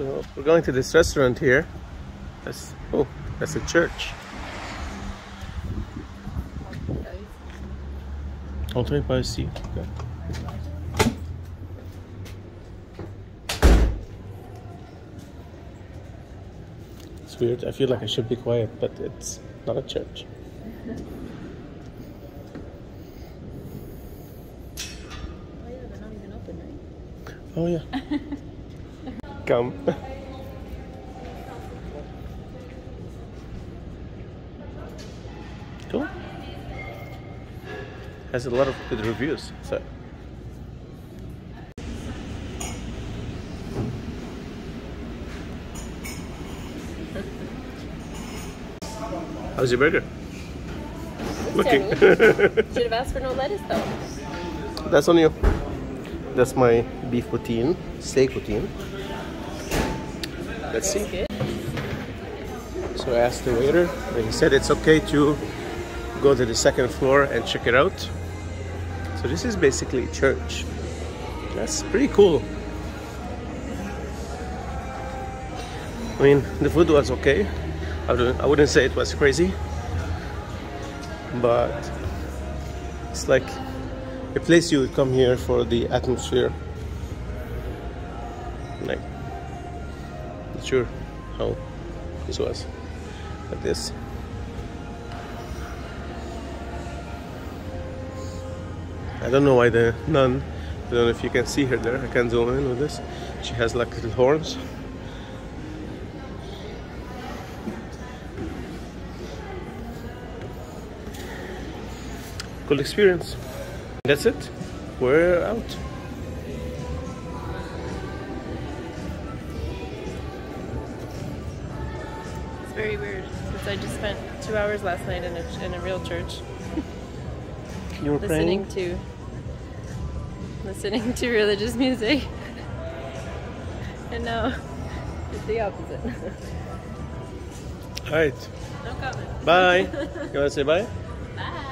So we're going to this restaurant here. That's oh, that's a church. Entrez par ici. Okay. It's weird. I feel like I should be quiet, but it's not a church. Oh yeah, Come. Cool. Has a lot of good reviews. So. How's your burger? Looking. Should have asked for no lettuce though. That's on you. That's my beef poutine, steak poutine. Let's see. So I asked the waiter, and he said it's okay to go to the second floor and check it out. So this is basically church. That's pretty cool. I mean, the food was okay. I wouldn't, I wouldn't say it was crazy, but it's like a place you would come here for the atmosphere. Like, sure how this was, like this. I don't know why the nun. I don't know if you can see her there. I can zoom in with this. She has like little horns. Cool experience. That's it. We're out. Very weird since I just spent two hours last night in a, in a real church You were listening praying. to listening to religious music. and now it's the opposite. All right. no comment. Bye. you want to say bye? Bye.